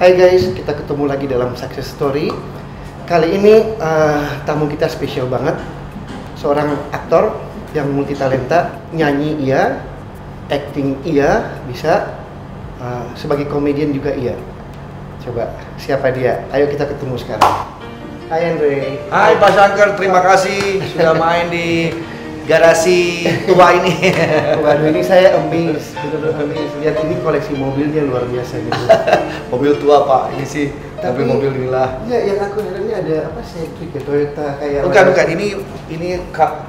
Hai guys, kita ketemu lagi dalam Success Story. Kali ini eh, tamu kita spesial banget. Seorang aktor yang multi talenta, nyanyi iya, acting iya, bisa eh, sebagai komedian juga iya. Coba siapa dia? Ayo kita ketemu sekarang. Hai Andre. Hai Pak Sangker, terima kasih sudah main di garasi tua ini. Waduh ini saya amazed, benar-benar amazed. Lihat ini koleksi mobilnya luar biasa gitu. mobil tua Pak, ini sih Tapi- mobil-mobil inilah. Iya, yang aku herannya ada apa Civic ya Toyota kayak Bukan, bukan, ini ini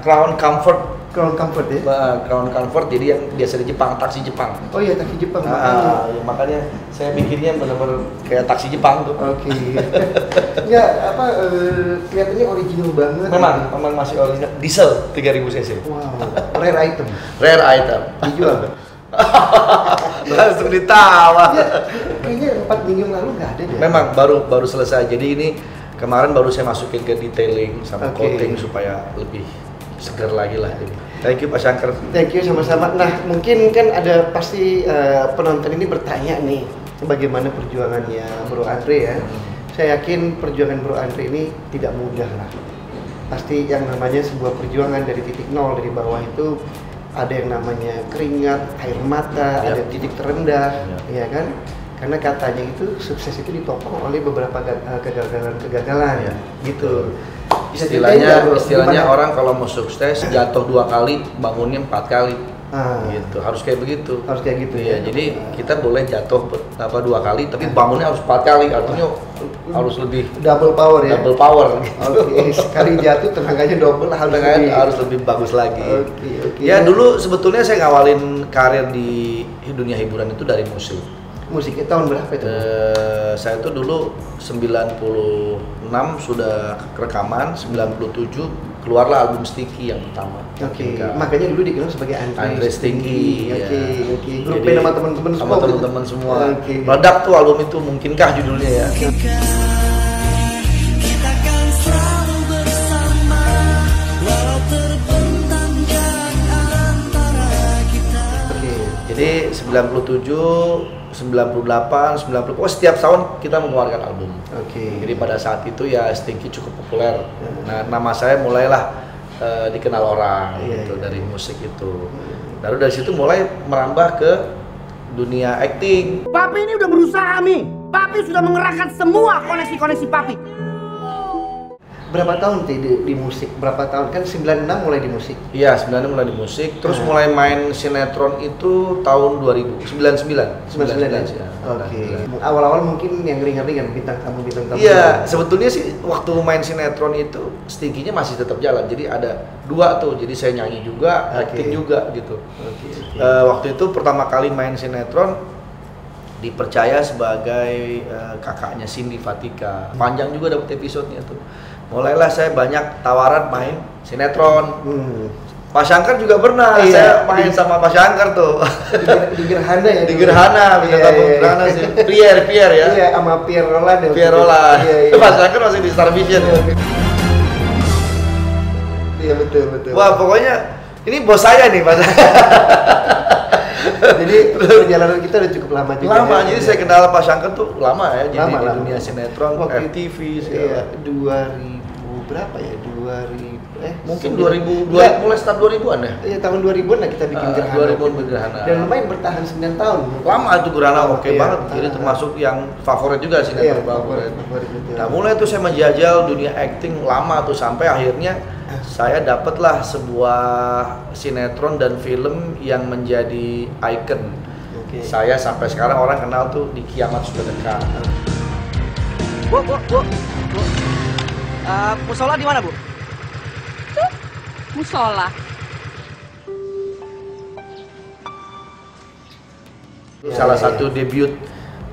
Crown Comfort, Crown Comfort ya. Ba- Crown Comfort, jadi yang biasa di Jepang, taksi Jepang. Oh iya taksi Jepang. Nah, ya, makanya saya bikinnya benar-benar kayak taksi Jepang tuh. Oke. Enggak apa eh, kelihatannya original banget. Memang, memang masih original. Diesel 3000 cc. Wow, rare item. Rare item. Dijual. Langsung ditawa. Ya, kayaknya empat minggu lalu nggak ada deh. Memang baru baru selesai. Jadi ini kemarin baru saya masukin ke detailing sama Oke. coating supaya lebih segar lagi lah ini. Thank you Pak Sangker. Thank you sama-sama. Nah, mungkin kan ada pasti eh, penonton ini bertanya nih, bagaimana perjuangannya Bro Andre ya. Saya yakin perjuangan Bro Andre ini tidak mudah lah. Pasti yang namanya sebuah perjuangan dari titik nol dari bawah itu ada yang namanya keringat, air mata, Ya. ada titik terendah, ya Ya. kan? Karena katanya itu sukses itu ditopang oleh beberapa ga- eh, kegagalan-kegagalan, Ya. gitu. Bisa Istilahnya istilahnya gimana? orang kalau mau sukses jatuh dua kali, bangunnya empat kali. Ah. Gitu. Harus kayak begitu. Harus kayak gitu Iya, ya. jadi kita boleh jatuh apa dua kali tapi bangunnya harus empat kali. Artinya harus lebih double power ya. double power gitu. Oke, sekali jatuh tenaganya double harus Dengan lebih. harus lebih bagus lagi. Oke, oke. Ya dulu sebetulnya saya ngawalin karir di dunia hiburan itu dari musik. Musiknya tahun berapa itu? Eh, saya tuh dulu 96 sudah rekaman, 97 keluarlah album Sticky yang pertama. Oke, Ketika- makanya dulu dikenal sebagai Andre, Andre Stinky. Oke, ya. oke. Grup band sama teman-teman semua. Sama gitu? teman-teman semua. Oke. Meledak tuh album itu mungkinkah judulnya ya? Oke. Jadi 97, 98, 90, oh setiap tahun kita mengeluarkan album. Oke. Jadi pada saat itu ya Stinky cukup populer. Hmm. Nah, nama saya mulailah eh, dikenal orang Iya, gitu iya. dari musik itu. Lalu dari situ mulai merambah ke dunia acting. Papi ini udah berusaha Mi. Papi sudah mengerahkan semua koneksi-koneksi Papi. Berapa tahun sih di, di musik? Berapa tahun? Kan 96 mulai di musik. Iya, sebenarnya mulai di musik, terus Hmm. mulai main sinetron itu tahun 2000, 99. 99 ya? ya. Oke. Awal-awal mungkin yang ringan-ringan bintang tamu bintang tamu. Iya, sebetulnya sih waktu main sinetron itu stinkinya masih tetap jalan. Jadi ada dua tuh. Jadi saya nyanyi juga, acting juga gitu. Oke. oke. Eh, waktu itu pertama kali main sinetron dipercaya sebagai eh, kakaknya Cindy Fatika. Panjang juga dapat episodenya tuh. Mulailah saya banyak tawaran main sinetron. Hmm. Pak Syangkar juga pernah, Iya. saya main sama Pak Syangkar tuh. Di, di Gerhana ya. Di? Gerhana, bisa Iya, tahu iya, Gerhana iya. sih. Pierre, Pierre ya. Iya, sama Pierre Roland ya. Pierre. Roland. Iya, iya. Pak masih di Star Vision. Iya, betul, betul. Wah, pokoknya ini bos saya nih, Pak. Jadi perjalanan kita udah cukup lama juga. lama, ya. jadi saya kenal Pak Syangkar tuh lama ya, jadi Lama, di lama. dunia sinetron, Waktu Iya, segala. 2000 berapa ya? 2000 eh Mungkin 2000, 2000 dua- mulai start 2000-an ya? Iya, tahun 2000-an lah kita bikin Ah, gerhana. 2000-an bergerhana. Dan lumayan bertahan 9 tahun. Lama itu Gerhana oke Iya. banget, jadi Ah. termasuk yang favorit juga Iya, sinetron favorit, favorit. Nah mulai tuh saya menjajal dunia acting lama tuh sampai akhirnya saya dapatlah sebuah sinetron dan film yang menjadi icon. Oke. Saya sampai sekarang orang kenal tuh di kiamat sudah dekat. Bu, bu, bu. Bu. Eh, musola di mana, Bu? musola. Iya, Salah satu debut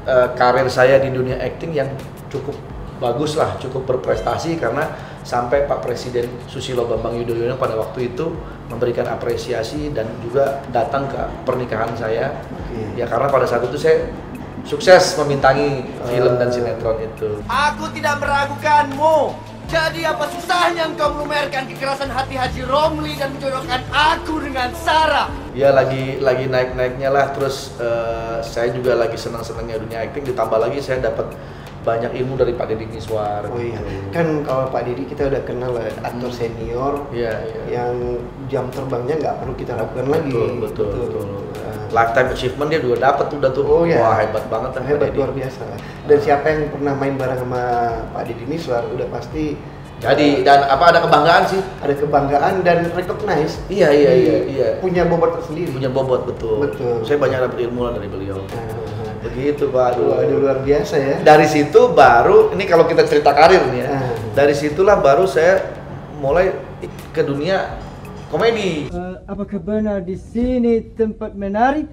eh, karir saya di dunia acting yang cukup bagus lah, cukup berprestasi karena sampai Pak Presiden Susilo Bambang Yudhoyono pada waktu itu memberikan apresiasi dan juga datang ke pernikahan saya. Ya karena pada saat itu saya sukses memintangi film dan sinetron itu. Aku tidak meragukanmu. Jadi apa susahnya engkau melumerkan kekerasan hati Haji Romli dan menjodohkan aku dengan Sarah? Ya lagi lagi naik naiknya lah. Terus eh, saya juga lagi senang senangnya dunia acting. Ditambah lagi saya dapat banyak ilmu dari Pak Deddy Miswar. Oh iya, kan kalau Pak Didi kita udah kenal lah, aktor senior Iya iya. yang jam terbangnya nggak perlu kita lakukan lagi. Betul, betul, betul. Nah, Lifetime achievement dia juga dapat udah tuh. Oh iya. Wah hebat banget kan hebat luar biasa. Dan siapa yang pernah main bareng sama Pak Didi Miswar udah pasti Jadi dan apa ada kebanggaan sih? ada kebanggaan dan recognize. Iya iya iya iya. Punya bobot tersendiri. Punya bobot betul. Betul. Saya banyak dapat ilmu dari beliau. Nah, Begitu Pak. aduh, aduh, luar biasa ya. Dari situ baru ini kalau kita cerita karir nih ya. Ah. Dari situlah baru saya mulai ke dunia komedi. Eh, apakah benar di sini tempat menari?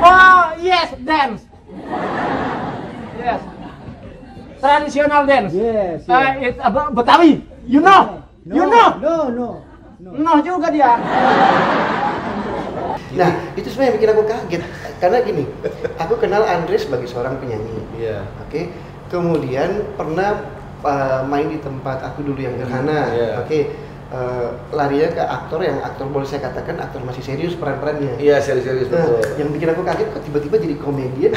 Oh yes, dance. Yes. Traditional dance. Yes. Uh, it's about Betawi. You know? No, You know? No, no, no. No juga dia. Nah, itu sebenarnya yang bikin aku kaget. Karena gini, aku kenal Andre sebagai seorang penyanyi. Iya. Oke. Kemudian pernah uh, main di tempat aku dulu yang gerhana. Iya. Oke. Uh, larinya ke aktor yang aktor boleh saya katakan aktor masih serius peran-perannya. Iya serius-serius Nah, betul. yang bikin aku kaget kok tiba-tiba jadi komedian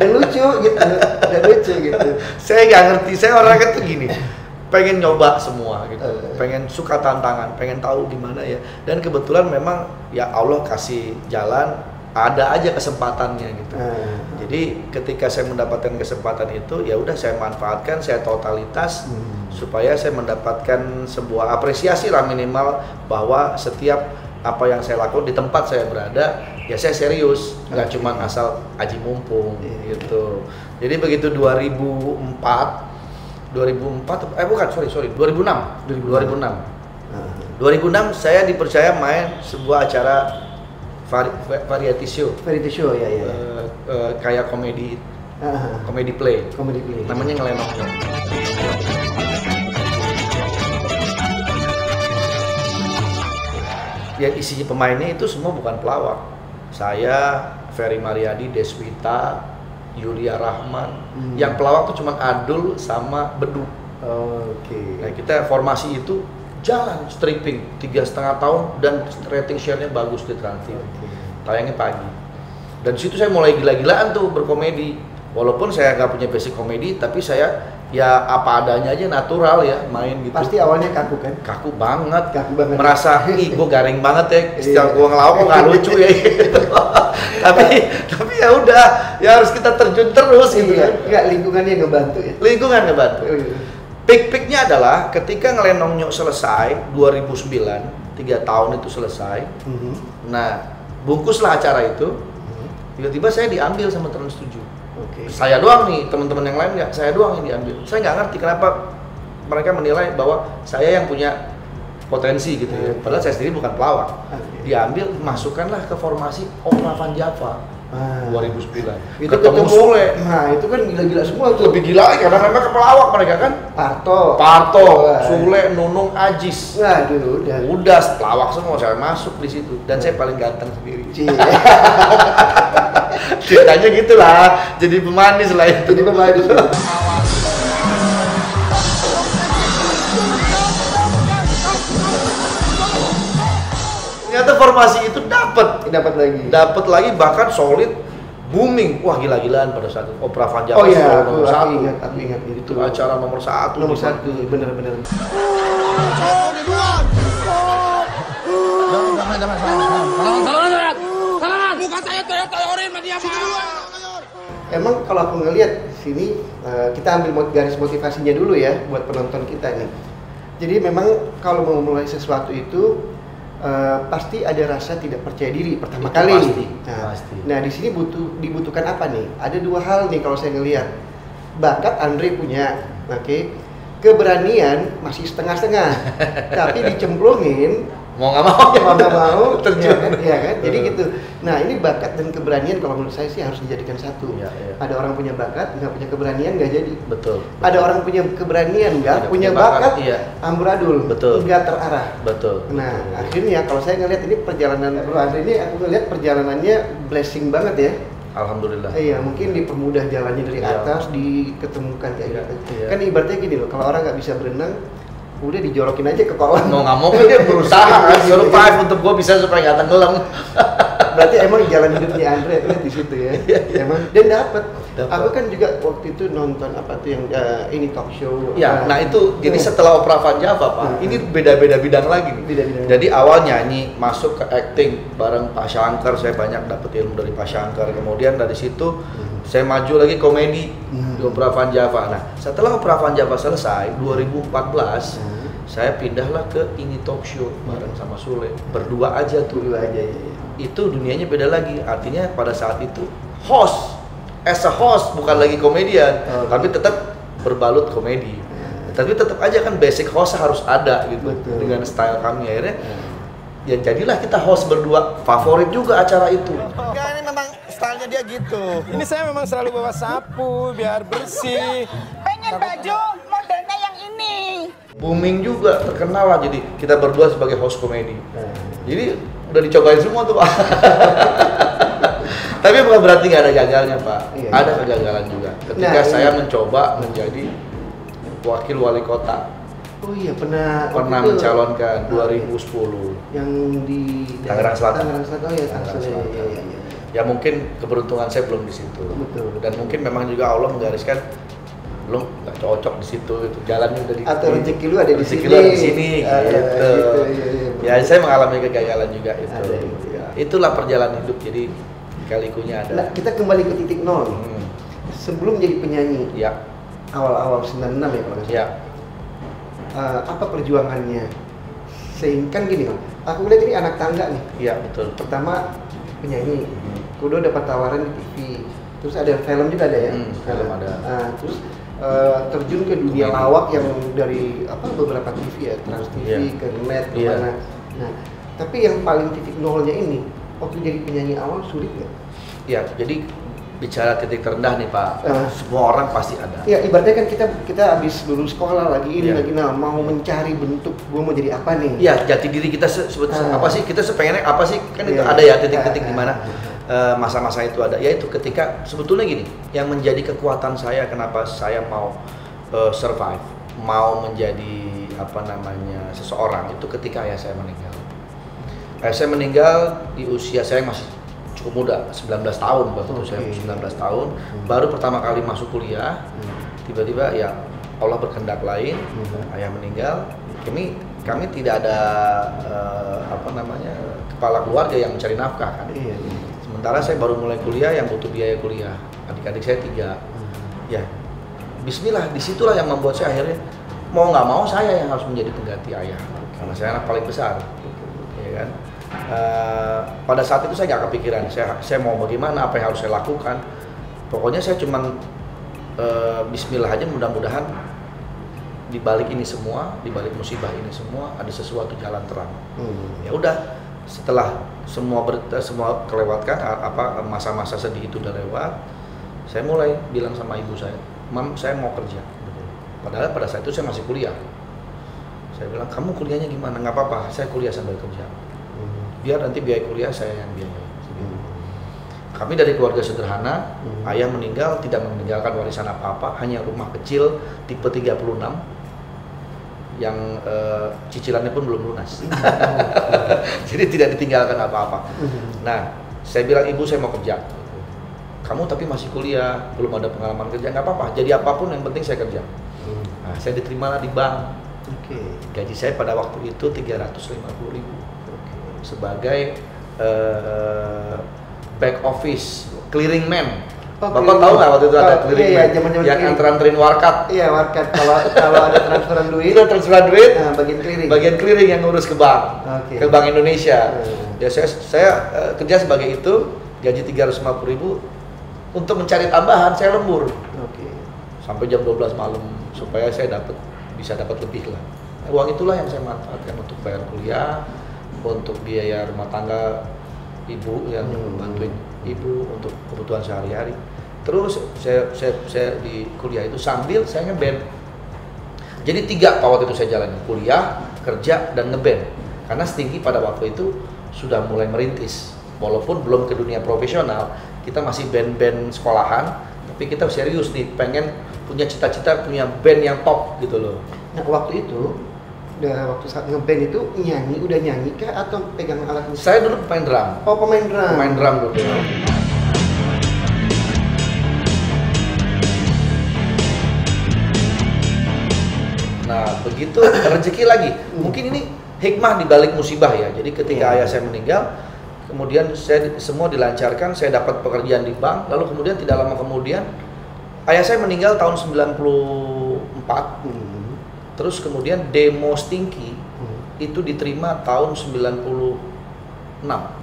dan lucu gitu, dan lucu gitu. saya nggak ngerti saya orangnya tuh gini pengen nyoba semua gitu Eh. pengen suka tantangan pengen tahu gimana ya dan kebetulan memang ya Allah kasih jalan ada aja kesempatannya gitu. Nah, jadi ketika saya mendapatkan kesempatan itu ya udah saya manfaatkan saya totalitas Hmm. supaya saya mendapatkan sebuah apresiasi lah minimal bahwa setiap apa yang saya lakukan di tempat saya berada ya saya serius. Nggak cuma asal aji mumpung Iya. gitu. Jadi begitu 2004 2004 eh bukan sorry sorry 2006 2006 nah. 2006 saya dipercaya main sebuah acara vari, variety show Variety show ya ya. Eh, eh, kayak komedi Ah, komedi play Comedy play. namanya ngelenok ya isinya pemainnya itu semua bukan pelawak saya Ferry Mariadi Deswita Yulia Rahman Hmm. yang pelawak tuh cuma Adul sama Bedu Oke. nah kita formasi itu jalan stripping tiga setengah tahun dan rating share-nya bagus di Trans TV Oke. tayangnya pagi dan situ saya mulai gila-gilaan tuh berkomedi walaupun saya nggak punya basic komedi tapi saya ya apa adanya aja natural ya main gitu Pasti awalnya kaku kan? kaku banget Kaku banget. merasa ih gue garing banget ya Iya. setiap gue ngelawak kok nggak lucu ya gitu. tapi tapi ya udah ya harus kita terjun terus gitu Iya, kan enggak lingkungannya ngebantu ya. lingkungan ngebantu Iya. Peak-peaknya adalah ketika ngelenong nyok selesai 2009 tiga tahun itu selesai. Mhm. nah bungkuslah acara itu. Tiba-tiba saya diambil sama Trans 7 Oke. saya doang nih teman-teman yang lain nggak saya doang yang diambil. Saya nggak ngerti kenapa mereka menilai bahwa saya yang punya potensi gitu ya. Padahal saya sendiri bukan pelawak. Diambil masukkanlah ke formasi Opera Van Java Ah. 2009 Itu ketemu ketemu Sule Nah, itu kan gila-gila semua tuh. lebih gila lagi karena mereka ke pelawak mereka kan Parto. Parto, Wah. Sule, Nunung, Ajis Waduh, udah. udah pelawak semua saya masuk di situ dan saya paling ganteng sendiri ceritanya gitulah jadi pemanis lah itu Jadi pemain ternyata formasi itu dapat Dapat lagi. dapat lagi bahkan solid booming. Wah gila-gilaan pada saat itu. Opera Van Java Oh iya, nomor aku satu. ingat, aku ingat itu itu. acara nomor satu nomor satu, bener-bener. Emang kalau aku ngelihat sini eh, kita ambil garis motivasinya dulu ya buat penonton kita nih. Jadi memang kalau mau mulai sesuatu itu eh, pasti ada rasa tidak percaya diri pertama Itu kali. pasti, Nah, pasti. nah di sini butuh dibutuhkan apa nih? Ada dua hal nih kalau saya ngelihat. Bakat Andre punya, oke. Keberanian masih setengah-setengah, tapi dicemplungin mau nggak mau mau nggak mau terjun ya kan, Iya kan? jadi Betul. gitu nah ini bakat dan keberanian kalau menurut saya sih harus dijadikan satu Iya, iya. ada orang punya bakat nggak punya keberanian nggak jadi betul, ada orang punya keberanian nggak punya punya bakat, bakat iya. amburadul Betul. nggak terarah betul nah betul. akhirnya kalau saya ngelihat ini perjalanan Andre ini aku ngelihat perjalanannya blessing banget ya Alhamdulillah. Iya, mungkin dipermudah jalannya dari Iya. atas, diketemukan kayak Iya, gitu. iya. Kan ibaratnya gini loh, kalau orang nggak bisa berenang, udah dijorokin aja ke kolam. Mau nggak mau dia berusaha kan survive untuk gue bisa supaya nggak tenggelam. Berarti emang jalan hidupnya Andre lihat di situ ya. Iya, iya. Emang dan dapat. Aku kan juga waktu itu nonton apa tuh yang eh, ini talk show. Ya, nah itu jadi Hmm. setelah Opera Van Java pak, Hmm. ini beda-beda bidang lagi nih. Beda-beda. Jadi awal nyanyi, masuk ke acting bareng Pak Shankar, saya banyak dapet ilmu dari Pak Shankar. Kemudian dari situ saya maju lagi komedi Hmm. di Opera Van Java. Nah, setelah Opera Van Java selesai 2014, Hmm. saya pindahlah ke ini talk show bareng sama Sule, berdua aja tuh. Dulu aja ya. Itu dunianya beda lagi. Artinya pada saat itu host, as a host bukan lagi komedian, Oh. tapi tetap berbalut komedi. Tapi tetap aja kan basic host harus ada gitu Betul. dengan style kami akhirnya. Ya jadilah kita host berdua. Favorit juga acara itu. Enggak, ini memang stylenya dia gitu. Ini saya memang selalu bawa sapu biar bersih. Pengen baju modelnya yang ini. Booming juga terkenal lah jadi kita berdua sebagai host komedi. Jadi udah dicobain semua tuh pak. Tapi bukan berarti nggak ada gagalnya pak. Iya, ada iya. kegagalan juga. Ketika Nah, saya iya. mencoba menjadi wakil wali kota, Oh iya pernah pernah itu- mencalonkan Ah, 2010. yang di Tangerang Selatan. Tangerang Selatan oh ya Tangerang Selatan. ya, ya, ya. Ya mungkin keberuntungan saya belum di situ. Betul. Dan mungkin memang juga Allah menggariskan lo nggak cocok di situ itu jalannya udah di Atau rezeki lu ada di sini. lu ada di sini Ah, gitu. gitu, iya, iya. Ya saya mengalami kegagalan juga itu. Ada itu. Ya, itulah perjalanan hidup jadi kalikunya ada. Nah, kita kembali ke titik nol. Hmm. Sebelum jadi penyanyi Ya, awal-awal 96 ya kalau ya. Eh, apa perjuangannya? Sehingga kan gini, aku lihat ini anak tangga nih. Iya betul. Pertama penyanyi, Hmm. Kedua dapat tawaran di TV, terus ada film juga ada ya, Hmm, film ada. Nah, terus eh, terjun ke dunia Komedi. lawak yang dari apa beberapa TV ya, Trans TV, Iya. ke net, ke Iya. mana. Nah, tapi yang paling titik nolnya ini, waktu jadi penyanyi awal sulit nggak? Ya, jadi bicara titik terendah nih Pak, Ah. semua orang pasti ada. Ya ibaratnya kan kita kita habis lulus sekolah lagi ini Iya. lagi nah mau mencari bentuk gue mau jadi apa nih? Iya, jati diri kita se- sebut Ah. apa sih? Kita sepengennya apa sih? Kan itu Iya. ada ya titik-titik Ah, di mana eh, masa-masa itu ada. Yaitu ketika sebetulnya gini, yang menjadi kekuatan saya kenapa saya mau eh, survive, mau menjadi apa namanya seseorang itu ketika ayah saya meninggal. Ayah saya meninggal di usia saya masih cukup muda, 19 tahun waktu itu saya Oke. 19 tahun, baru pertama kali masuk kuliah. Tiba-tiba ya Allah berkehendak lain, Hmm. ayah meninggal. Kami kami tidak ada eh, apa namanya kepala keluarga yang mencari nafkah kan. Iya. iya. Sementara saya baru mulai kuliah yang butuh biaya kuliah. Adik-adik saya tiga. Ya, Bismillah di situlah yang membuat saya akhirnya mau nggak mau saya yang harus menjadi pengganti ayah karena saya anak paling besar, ya kan. Eh, pada saat itu saya nggak kepikiran saya saya mau bagaimana apa yang harus saya lakukan. Pokoknya saya cuman eh, Bismillah aja mudah-mudahan di balik ini semua, di balik musibah ini semua ada sesuatu jalan terang Hmm. ya udah setelah semua ber, eh, semua kelewatkan apa masa-masa sedih itu udah lewat saya mulai bilang sama ibu saya mam saya mau kerja. Padahal pada saat itu saya masih kuliah. Saya bilang kamu kuliahnya gimana? Nggak apa-apa saya kuliah sambil kerja. Hmm. biar nanti biaya kuliah saya yang biayai Hmm. kami dari keluarga sederhana Hmm. ayah meninggal tidak meninggalkan warisan apa-apa hanya rumah kecil tipe 36 yang eh, cicilannya pun belum lunas jadi tidak ditinggalkan apa-apa Hmm. Nah, saya bilang ibu saya mau kerja. Kamu tapi masih kuliah, belum ada pengalaman kerja, nggak apa-apa. Jadi apa pun yang penting saya kerja. Hmm. Nah, saya diterima lah di bank. Gaji saya pada waktu itu 350.000 ribu sebagai eh, back office clearing man. Oh, Bapak tahu nggak waktu itu ada clearing iya, iya, yang anteran warkat. Iya, warkat kalau kalau ada transferan duit, Itu transfer duit, nah, bagian clearing. bagian clearing yang ngurus ke bank, Oke. ke Bank Indonesia. Hmm. Ya saya saya eh, kerja sebagai itu, gaji 350.000 ribu untuk mencari tambahan saya lembur Oke. sampai jam 12 malam supaya saya dapat bisa dapat lebih lah. Nah, uang itulah yang saya manfaatkan untuk bayar kuliah, untuk biaya rumah tangga ibu yang Hmm. bantuin ibu untuk kebutuhan sehari-hari. Terus saya, saya saya di kuliah itu sambil saya ngeband. Jadi tiga pak waktu itu saya jalani kuliah, kerja dan ngeband. Karena Stinky pada waktu itu sudah mulai merintis. walaupun belum ke dunia profesional kita masih band-band sekolahan tapi kita serius nih pengen punya cita-cita punya band yang top gitu loh Nah waktu itu, udah waktu saat ngeband itu nyanyi, udah nyanyi kah atau pegang alat musik? saya dulu pemain drum Oh pemain drum. pemain drum dulu Begitu rezeki lagi. Mungkin ini hikmah di balik musibah ya. Jadi ketika Iya. ayah saya meninggal, kemudian saya semua dilancarkan, saya dapat pekerjaan di bank, lalu kemudian tidak lama kemudian ayah saya meninggal tahun 94. Hmm. Terus kemudian demo Stinky Hmm. itu diterima tahun 96.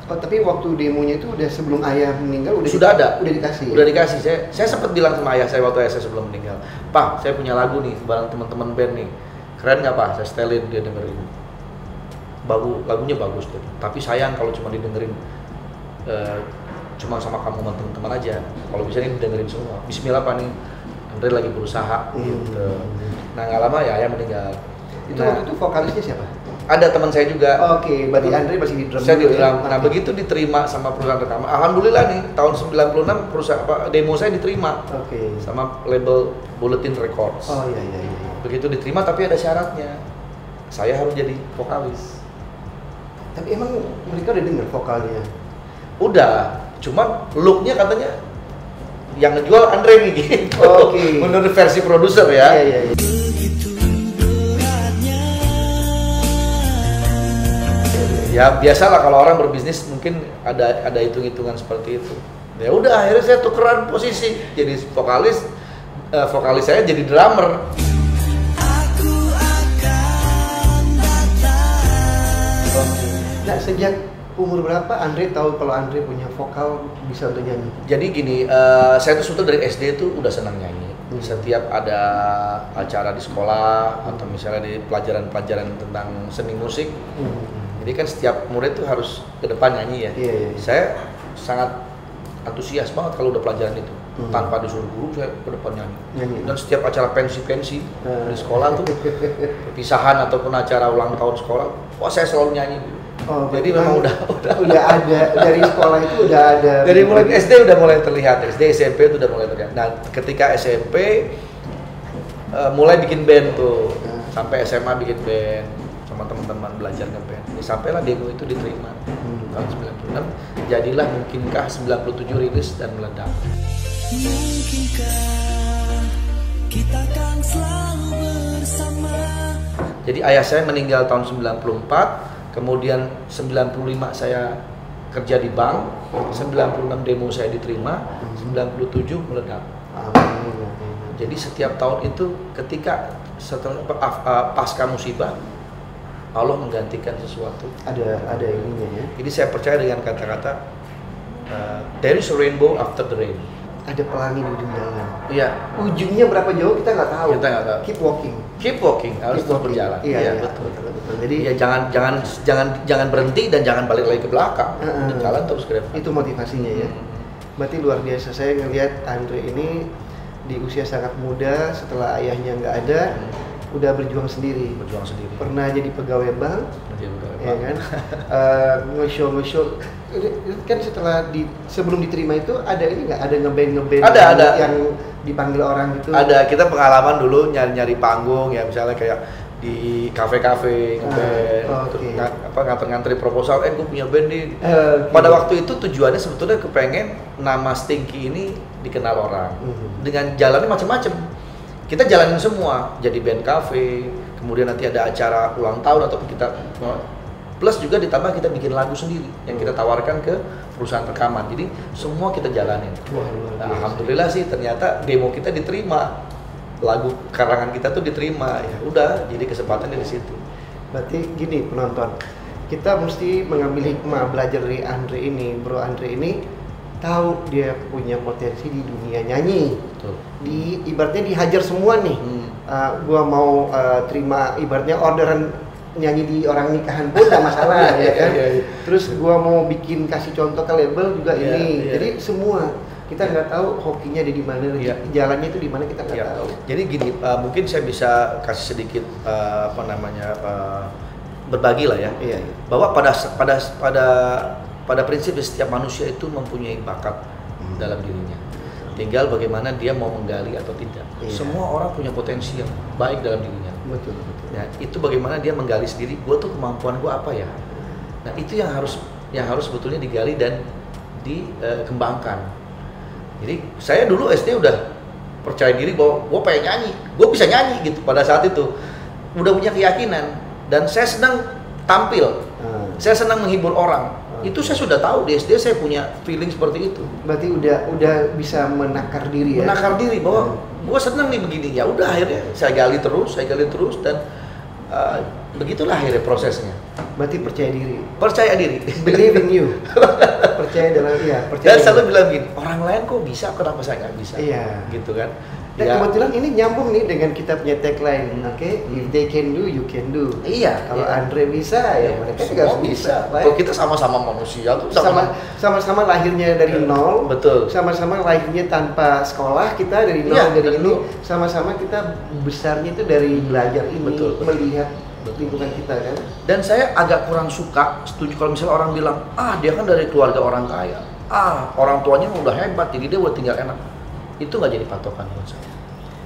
Oh tapi waktu demonya itu udah sebelum ayah meninggal udah Sudah di- ada. udah dikasih. ya? Udah dikasih. Saya saya sempat bilang sama ayah saya waktu ayah saya sebelum meninggal, "Pak, saya punya lagu nih bareng teman-teman band nih. Keren nggak, Pak?" Saya setelin dia dengerin. Bagus, lagunya bagus tuh. Tapi sayang kalau cuma didengerin eh, cuma sama kamu sama teman-teman aja. Kalau bisa nih dengerin semua. Bismillah Pak nih. Andre lagi berusaha Hmm. gitu. Nah, nggak lama ya ayah meninggal. Itu Nah, waktu itu vokalisnya siapa? ada teman saya juga Oke, berarti Andre masih di drum saya di ya? drum. Nah, begitu diterima sama perusahaan rekaman. Alhamdulillah nih, tahun 96 perusahaan apa demo saya diterima Oke. sama label Bulletin Records. Oh iya iya iya. Begitu diterima tapi ada syaratnya. Saya harus jadi vokalis. Tapi emang mereka udah denger vokalnya? Udah, cuma looknya katanya yang ngejual Andre nih gitu. Oke. Menurut versi produser ya. Iya iya iya. Ya biasalah kalau orang berbisnis mungkin ada ada hitung-hitungan seperti itu. Ya udah akhirnya saya tukeran posisi jadi vokalis eh, vokalis saya jadi drummer. Nah sejak umur berapa Andre tahu kalau Andre punya vokal bisa untuk nyanyi? Jadi gini, eh, saya tuh sebetulnya dari SD itu udah senang nyanyi. Hmm. Setiap ada acara di sekolah atau misalnya di pelajaran-pelajaran tentang seni musik, jadi kan setiap murid tuh harus ke depan nyanyi ya. Iya. iya. Saya sangat antusias banget kalau udah pelajaran itu. Hmm. Tanpa disuruh guru saya ke depan nyanyi. Nyanyi. Dan setiap acara pensi-pensi Hmm. di sekolah tuh perpisahan ataupun acara ulang tahun sekolah, wah saya selalu nyanyi. Oh, Jadi memang udah udah udah ada dari sekolah itu udah ada. dari mulai SD udah mulai terlihat SD SMP itu udah mulai terlihat nah ketika SMP eh, mulai bikin band tuh Hmm. sampai SMA bikin band sama teman-teman belajar ngeband ini sampailah demo itu diterima Hmm. tahun 96 jadilah mungkinkah 97 rilis dan meledak Mungkinkah kita kan selalu bersama jadi ayah saya meninggal tahun 94 kemudian 95 saya kerja di bank 96 demo saya diterima 97 meledak. Jadi setiap tahun itu ketika setelah ah, ah, pasca musibah Allah menggantikan sesuatu. Ada ada ininya ya. Jadi saya percaya dengan kata-kata uh, there is a rainbow after the rain. Ada pelangi di ujung jalan. Iya, Ujungnya berapa jauh kita nggak tahu. Kita nggak tahu. Keep walking. keep walking harus Keep terus walking. berjalan. Iya, iya, betul. betul, betul. Jadi Iya, jangan jangan jangan jangan berhenti dan jangan balik lagi ke belakang. Heeh. Udah Jalan terus ke depan. itu motivasinya ya. Hmm. Berarti luar biasa saya ngelihat Andre ini di usia sangat muda setelah ayahnya nggak ada udah berjuang sendiri. berjuang sendiri. Pernah jadi pegawai bank, Jadi pegawai ya bank. kan? Eh, nge-show nge-show kan setelah di sebelum diterima itu ada ini nggak ada ngeband ngeband Ada, yang, ada. yang dipanggil orang gitu Ada kita pengalaman dulu nyari-nyari panggung ya misalnya kayak di kafe-kafe ngeband, Ah, oke. nga- apa nganter-ngantri proposal, eh gue punya band nih. Eh, oke. Pada waktu itu tujuannya sebetulnya kepengen nama Stinky ini dikenal orang Mhm. dengan jalannya macam-macam. Kita jalanin semua, jadi band cafe, kemudian nanti ada acara ulang tahun ataupun kita plus juga ditambah kita bikin lagu sendiri yang kita tawarkan ke perusahaan rekaman. Jadi semua kita jalanin. Wah, Nah, alhamdulillah sih ternyata demo kita diterima. Lagu karangan kita tuh diterima. Ya udah, jadi kesempatannya di situ. Berarti gini penonton, kita mesti mengambil hikmah belajar dari Andre ini, Bro Andre ini tahu dia punya potensi di dunia nyanyi. Betul. Di ibaratnya dihajar semua nih. Hmm. Uh, gua mau uh, terima ibaratnya orderan nyanyi di orang nikahan pun nggak masalah ya kan. Iya, iya. Terus gua mau bikin kasih contoh ke label juga Iya, ini. iya. Jadi semua kita nggak tahu hokinya ada di mana, Iya. jalannya itu di mana kita nggak Ya. tahu. Jadi gini, uh, mungkin saya bisa kasih sedikit uh, apa namanya uh, berbagi lah ya. Iya, iya. Bahwa pada pada pada pada prinsipnya setiap manusia itu mempunyai bakat dalam dirinya. Tinggal bagaimana dia mau menggali atau tidak. Iya. Semua orang punya potensi yang baik dalam dirinya. Betul. Ya, itu bagaimana dia menggali sendiri, gue tuh kemampuan gue apa ya? Nah itu yang harus yang harus sebetulnya digali dan dikembangkan. Jadi saya dulu SD udah percaya diri bahwa gue pengen nyanyi, gue bisa nyanyi gitu pada saat itu, udah punya keyakinan dan saya senang tampil, Hmm. saya senang menghibur orang. Itu saya sudah tahu di SD saya punya feeling seperti itu, Berarti udah udah bisa menakar diri ya. menakar diri bahwa gue senang nih begini. Ya udah akhirnya saya gali terus, saya gali terus dan uh, begitulah akhirnya prosesnya. Berarti percaya diri. Percaya diri. Believe in you. percaya dalam iya, percaya. Dan selalu bilang gini, orang lain kok bisa, kenapa saya nggak bisa? Iya. Gitu kan? Dan Ya, kebetulan ini nyambung nih dengan kita punya tagline, oke? Hmm. If they can do, you can do. Iya, Kalau iya. Andre bisa, ya mereka juga semua harus bisa. bisa. Kalau kita sama-sama manusia tuh sama sama-sama lahirnya dari nol, Betul. sama-sama lahirnya tanpa sekolah kita dari nol Iya, dari betul. ini, sama-sama kita besarnya itu dari belajar ini, Betul, betul. melihat lingkungan kita kan. Dan saya agak kurang suka, setuju kalau misalnya orang bilang, ah dia kan dari keluarga orang kaya, ah orang tuanya udah hebat, jadi dia buat tinggal enak. Itu nggak jadi patokan buat saya.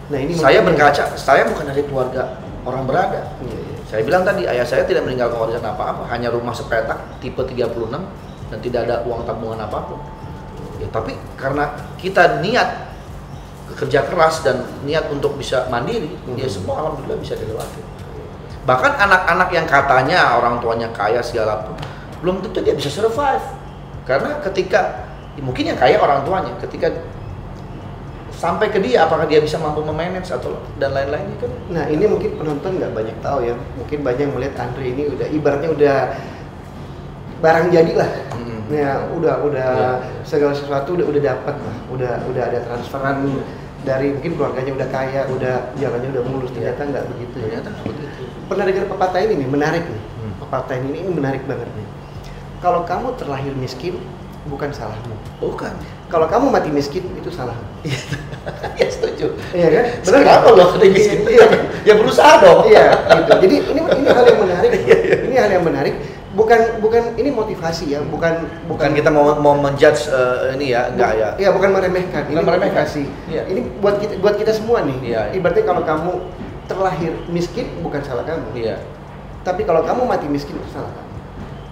Nah ini saya berkaca, saya bukan dari keluarga orang berada. Iya, iya. Saya bilang tadi, ayah saya tidak meninggalkan warisan apa-apa, hanya rumah sepetak tipe 36 dan tidak ada uang tabungan apa pun. Ya, tapi karena kita niat kerja keras dan niat untuk bisa mandiri, ya Mhm. semua alhamdulillah bisa dilewati. Bahkan anak-anak yang katanya orang tuanya kaya segala pun, belum tentu dia bisa survive. Karena ketika ya mungkin yang kaya orang tuanya, ketika sampai ke dia apakah dia bisa mampu memanage atau dan lain-lainnya kan Nah ini mungkin penonton nggak banyak tahu ya, mungkin banyak yang melihat Andre ini udah ibaratnya udah barang jadi lah. Mm-mm. Ya udah udah Iya. segala sesuatu udah udah dapat lah, udah udah ada transferan dari mungkin keluarganya udah kaya, udah jalannya udah mulus Iya. ternyata nggak begitu ya. ternyata begitu. Pernah dengar pepatah ini nih, menarik nih. Hmm. Pepatah ini ini menarik banget nih. Kalau kamu terlahir miskin, bukan salahmu. Bukan. Kalau kamu mati miskin, itu salahmu. ya setuju. Iya kan? Benar nggak? apa loh ada miskin? Iya. ya berusaha dong. Iya, gitu. Jadi ini ini hal yang menarik. ini hal yang menarik. Bukan bukan ini motivasi ya, bukan Bukan kita mau mau menjudge eh, ini ya, enggak ya. Iya, bukan meremehkan. Ini Bukan meremehkan. motivasi. Iya. Ini buat kita buat kita semua nih. Iya, iya. Ibaratnya kalau kamu terlahir miskin bukan salah kamu. Iya. Tapi kalau kamu mati miskin itu salah kamu.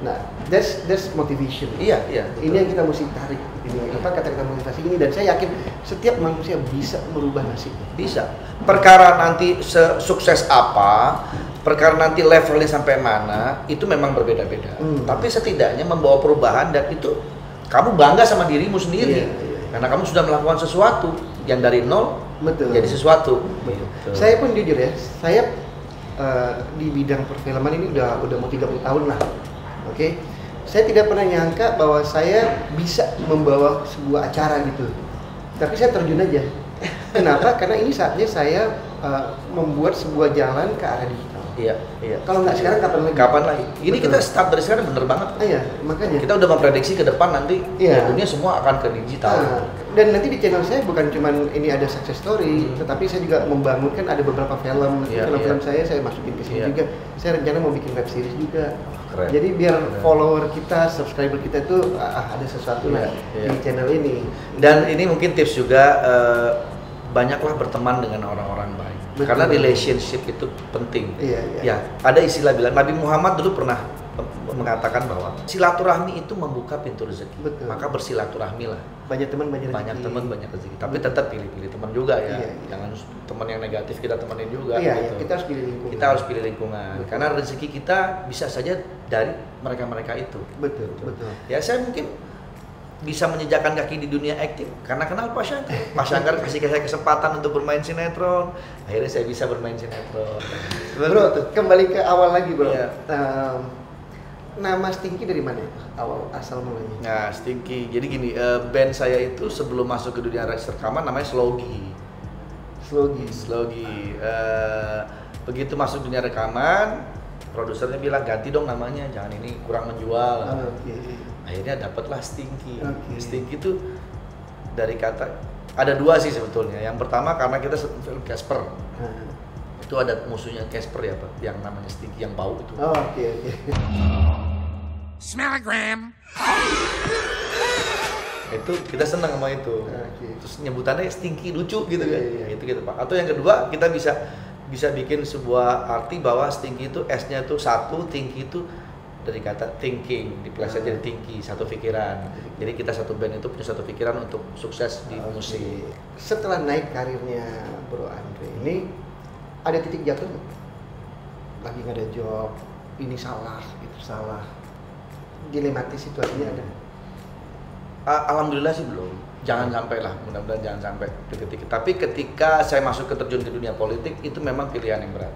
Nah, that's that's motivation. Iya, iya. Ini yang kita mesti tarik ini apa kata-kata motivasi ini dan saya yakin setiap manusia bisa merubah nasibnya. Bisa. Perkara nanti se- sukses apa, perkara nanti levelnya sampai mana, itu memang berbeda-beda. Hmm. Tapi setidaknya membawa perubahan dan itu kamu bangga sama dirimu sendiri. Iya, iya. Karena kamu sudah melakukan sesuatu yang dari nol Betul. jadi sesuatu. Betul. Gitu. Saya pun jujur ya, saya eh, di bidang perfilman ini udah udah mau 30 tahun lah. Oke. Saya tidak pernah nyangka bahwa saya bisa membawa sebuah acara gitu. Tapi saya terjun aja. Kenapa? Karena ini saatnya saya eh, membuat sebuah jalan ke arah digital. Iya, iya. Kalau nggak sekarang kapan lagi? Kapan lagi? Ini Betul. kita start dari sekarang bener banget. Ah, iya, makanya. Kita udah memprediksi ke depan nanti Iya. ya, dunia semua akan ke digital. Nah, dan nanti di channel saya bukan cuman ini ada success story, Hmm. tetapi saya juga membangunkan ada beberapa film, Iya, film-film iya. saya saya masukin ke sini Iya. juga. Saya rencana mau bikin web series juga. Keren. Jadi biar Keren. follower kita, subscriber kita itu ah, ada sesuatu lah Iya, iya. di channel ini. Dan ini mungkin tips juga eh, banyaklah berteman dengan orang-orang baik. Betul. Karena relationship itu penting. Iya, iya. Ya, ada istilah bilang Nabi Muhammad dulu pernah mengatakan bahwa silaturahmi itu membuka pintu rezeki. Betul. Maka bersilaturahmi lah. Banyak teman banyak Banyak rezeki. teman banyak rezeki. Tapi tetap pilih-pilih teman juga ya. Iya, iya. Jangan teman yang negatif kita temenin juga Iya, gitu. iya, kita harus pilih lingkungan. Kita harus pilih lingkungan. Betul. Karena rezeki kita bisa saja dari mereka-mereka itu. betul, betul. Ya saya mungkin bisa menjejakkan kaki di dunia akting karena kenal Pak Syangkar. Pak Syangkar kasih saya kesempatan untuk bermain sinetron. Akhirnya saya bisa bermain sinetron. Bro, kembali ke awal lagi, Bro. Iya. Em, nama Stinky dari mana itu? Awal asal mulanya. Nah, Stinky. Jadi gini, eh, band saya itu sebelum masuk ke dunia rekaman namanya Slogi. Slogi. Slogi. Eh, begitu masuk dunia rekaman, produsernya bilang ganti dong namanya, jangan ini kurang menjual. Ah, Oke. akhirnya dapatlah Stinky. Oke. Stinky itu dari kata ada dua sih sebetulnya. Yang pertama karena kita film Casper Nah. itu ada musuhnya Casper ya Pak, yang namanya Stinky yang bau itu. Oh, oke oke. Smellogram. itu kita senang sama itu Oke. terus nyebutannya stinky lucu gitu kan Iya, iya. itu gitu pak atau yang kedua kita bisa bisa bikin sebuah arti bahwa stinky itu s-nya itu satu thinky itu dari kata thinking dipeleset jadi thinky satu pikiran jadi kita satu band itu punya satu pikiran untuk sukses di musik Oke. Setelah naik karirnya Bro Andre ini ada titik jatuh lagi nggak ada job, ini salah, itu salah. Dilematis situasinya ada. A- Alhamdulillah sih belum. Jangan sampai lah, mudah-mudahan jangan sampai ketika. Tapi ketika saya masuk ke terjun ke dunia politik itu memang pilihan yang berat.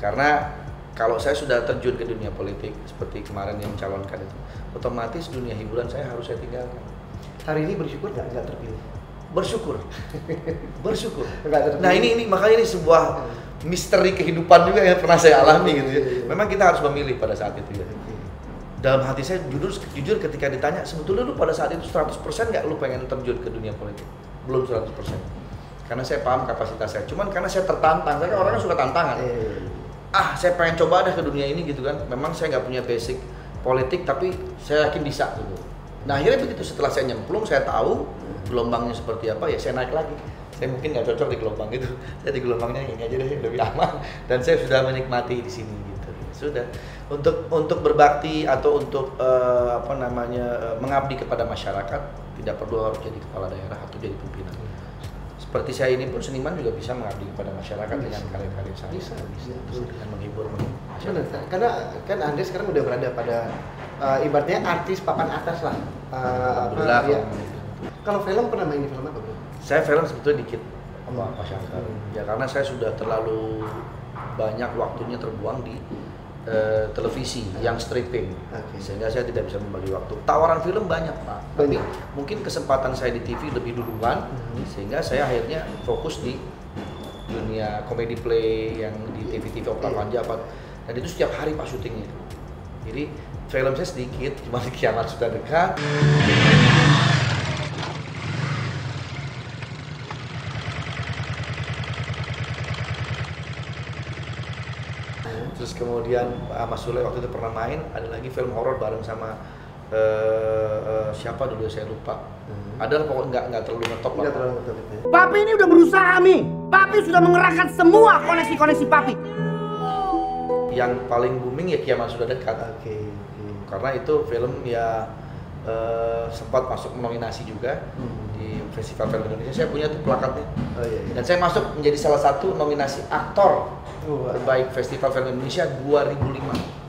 Karena kalau saya sudah terjun ke dunia politik seperti kemarin yang mencalonkan itu, otomatis dunia hiburan saya harus saya tinggalkan. Hari ini bersyukur nggak nggak terpilih. Bersyukur, bersyukur. Terpilih. Nah ini ini makanya ini sebuah misteri kehidupan juga yang pernah saya alami gitu ya. Memang kita harus memilih pada saat itu ya. Dalam hati saya jujur jujur ketika ditanya sebetulnya lu pada saat itu 100% nggak lu pengen terjun ke dunia politik? Belum 100% karena saya paham kapasitas saya. Cuman karena saya tertantang saya kan orangnya suka tantangan. Eh, ah saya pengen coba deh ke dunia ini gitu kan. Memang saya nggak punya basic politik tapi saya yakin bisa gitu. Nah akhirnya begitu. Setelah saya nyemplung saya tahu gelombangnya seperti apa ya saya naik lagi. Saya mungkin nggak cocok di gelombang itu. Saya di gelombangnya ini aja deh lebih aman. Dan saya sudah menikmati di sini gitu. Sudah untuk untuk berbakti atau untuk eh, apa namanya eh, mengabdi kepada masyarakat tidak perlu harus jadi kepala daerah atau jadi pimpinan seperti saya ini pun seniman juga bisa mengabdi kepada masyarakat dengan karya-karya saya Bisa, bisa. dengan menghibur masyarakat. Benar, karena kan Andre sekarang udah berada pada eh, ibaratnya artis papan atas lah. Alhamdulillah apa, ya. kalau film pernah main di film apa bro? saya film sebetulnya dikit apa Hmm. masyarakat ya karena saya sudah terlalu banyak waktunya terbuang di eh, televisi yang stripping. Oke. sehingga saya tidak bisa membagi waktu. Tawaran film banyak pak. Tapi mungkin kesempatan saya di TV lebih duluan Mhm. sehingga saya akhirnya fokus di dunia komedi play yang di TV-TV Opera Iya. Panja apa dan itu setiap hari pak syutingnya. Jadi film saya sedikit cuma kiamat sudah dekat Terus kemudian ah, Mas Sule waktu itu pernah main, ada lagi film horor bareng sama eh, eh, siapa dulu saya lupa. Hmm. Ada pokoknya nggak nggak terlalu ngetop lah. Terlalu betul betul. Papi ini udah berusaha, Mi. Papi sudah mengerahkan semua koneksi-koneksi Papi. Yang paling booming ya Kiamat sudah dekat. Oke, oke. Karena itu film ya eh, sempat masuk nominasi juga Hmm. Festival Film Indonesia. Saya punya tuh plakatnya. Oh iya, iya. Dan saya masuk menjadi salah satu nominasi aktor Wah. terbaik Festival Film Indonesia 2005.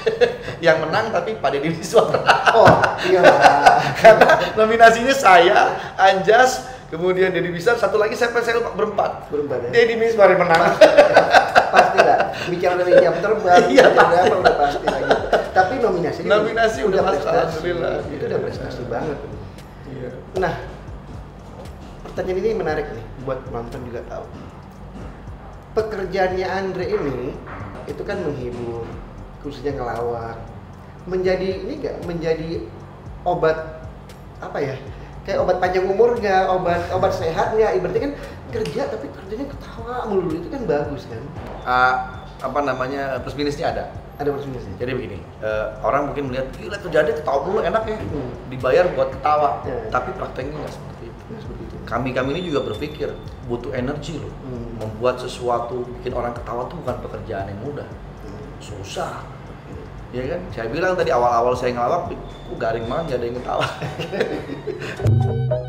yang menang tapi Pak Deddy Miswar. Oh, iya. Karena nominasinya saya, Anjas, kemudian Deddy Miswar, satu lagi saya saya lupa berempat. Berempat ya. Deddy Miswar yang menang. pasti lah. Bicara dari jam terbang, Iya, bicara apa udah pasti lagi. Tapi nominasi Nominasi udah masuk, prestasi. alhamdulillah. Itu udah prestasi banget. Nah, pertanyaan ini menarik nih buat penonton juga tahu. Pekerjaannya Andre ini itu kan menghibur, khususnya ngelawak. Menjadi ini enggak menjadi obat apa ya? Kayak obat panjang umur nggak, obat obat sehat nggak? Ibaratnya kan kerja tapi kerjanya ketawa mulu itu kan bagus kan? Ah, apa namanya plus minusnya ada. Ada minusnya. Jadi begini, eh, orang mungkin melihat gila kerjaannya ketawa dulu enak ya, Hmm. dibayar buat ketawa. Ya. Tapi prakteknya nggak seperti itu. Ya, seperti itu. Kami kami ini juga berpikir butuh energi loh. Hmm. Membuat sesuatu bikin orang ketawa tuh bukan pekerjaan yang mudah, susah. Ya kan? Saya bilang tadi awal-awal saya ngelawak, kok garing banget nggak ada yang ketawa.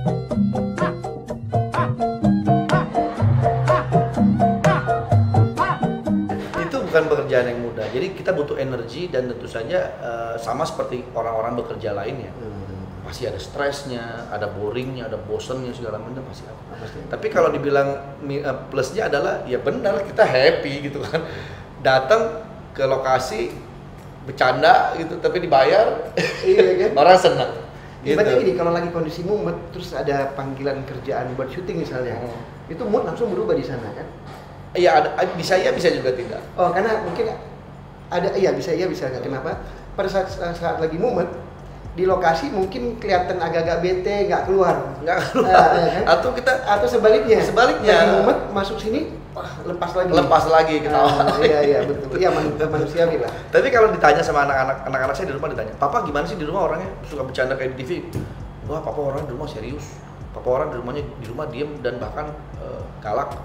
pekerjaan yang mudah. Jadi kita butuh energi dan tentu saja eh, sama seperti orang-orang bekerja lainnya. Hmm. Pasti ada stresnya, ada boringnya, ada bosennya segala macam pasti ada. Pasti. Tapi kalau dibilang eh, plusnya adalah ya benar kita happy gitu kan. Datang ke lokasi bercanda gitu tapi dibayar. Iya kan? Orang senang. Gitu. Ibaratnya gini, kalau lagi kondisi mumet, terus ada panggilan kerjaan buat syuting misalnya, Hmm. itu mood langsung berubah di sana kan? Iya ada bisa ya bisa juga tidak. Oh, karena mungkin ada, iya bisa iya bisa nggak kenapa? Pada saat saat lagi mumet, di lokasi mungkin kelihatan agak-agak bete nggak keluar nggak Ah, keluar iya kan? atau kita atau sebaliknya Sebaliknya. lagi mumet masuk sini wah, lepas lagi lepas lagi ketawa Ah, iya iya betul iya man- manusiawi lah Tapi kalau ditanya sama anak-anak anak-anak saya di rumah ditanya, "Papa gimana sih di rumah orangnya suka bercanda kayak di TV?" Wah, papa orang di rumah serius. Papa orang di rumahnya di rumah diem dan bahkan eh, galak.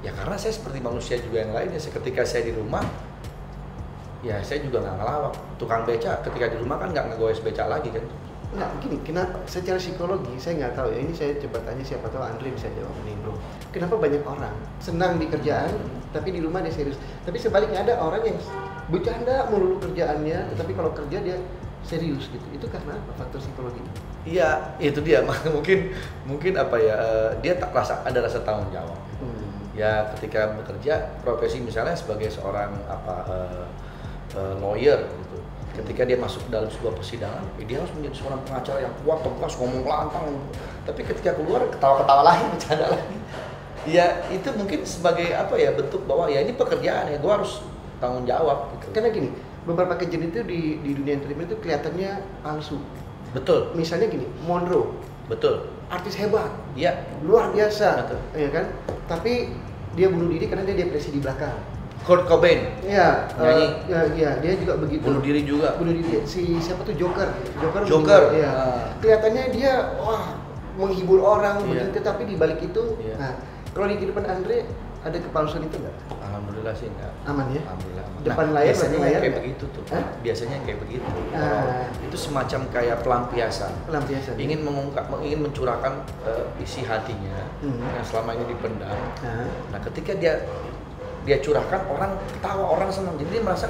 Ya karena saya seperti manusia juga yang lainnya. Ketika saya di rumah, ya saya juga nggak ngelawak. Tukang beca ketika di rumah kan nggak ngegoes beca lagi kan. Nah, begini, kenapa secara psikologi saya nggak tahu ya. Ini saya coba tanya siapa tahu Andre bisa jawab nih, bro. Kenapa banyak orang senang di kerjaan, tapi di rumah dia serius. Tapi sebaliknya ada orang yang bercanda melulu kerjaannya, tapi kalau kerja dia serius gitu. Itu karena apa? Faktor psikologi. Iya, itu dia. mungkin mungkin apa ya? eh, dia tak rasa ada rasa tanggung jawab. Hmm. Ya ketika bekerja profesi misalnya sebagai seorang apa eh, eh, lawyer gitu. Ketika dia masuk dalam sebuah persidangan eh, dia harus menjadi seorang pengacara yang kuat tegas ngomong lantang. Tapi ketika keluar ketawa-ketawa lagi bercanda lagi. Ya itu mungkin sebagai apa ya bentuk bahwa ya ini pekerjaan ya gue harus tanggung jawab gitu. Karena gini, beberapa kejadian itu di, di dunia entertainment itu kelihatannya palsu. betul. Misalnya gini, Monroe, betul artis hebat, ya luar biasa, Betul. ya kan? Tapi dia bunuh diri karena dia depresi di belakang. Kurt Cobain Iya, Nyanyi. eh, ya, ya, dia juga begitu. bunuh diri juga Bunuh diri. Si siapa tuh Joker? Joker. Joker, meninggal, Iya. ah. Kelihatannya dia wah menghibur orang Iya. begitu, tapi di balik itu, Iya. nah kalau di kehidupan Andre ada kepalsuan itu nggak? alhamdulillah sih enggak Aman ya? Alhamdulillah. aman. Depan Nah, layar, biasanya layar kayak begitu tuh. Hah? Biasanya kayak begitu. Ah. Itu semacam kayak pelampiasan. Pelampiasan. ya? Ingin mengungkap, ingin mencurahkan eh, isi hatinya Hmm. yang selama ini dipendam. Nah, Nah, ketika dia dia curahkan orang ketawa, orang senang. Jadi dia merasa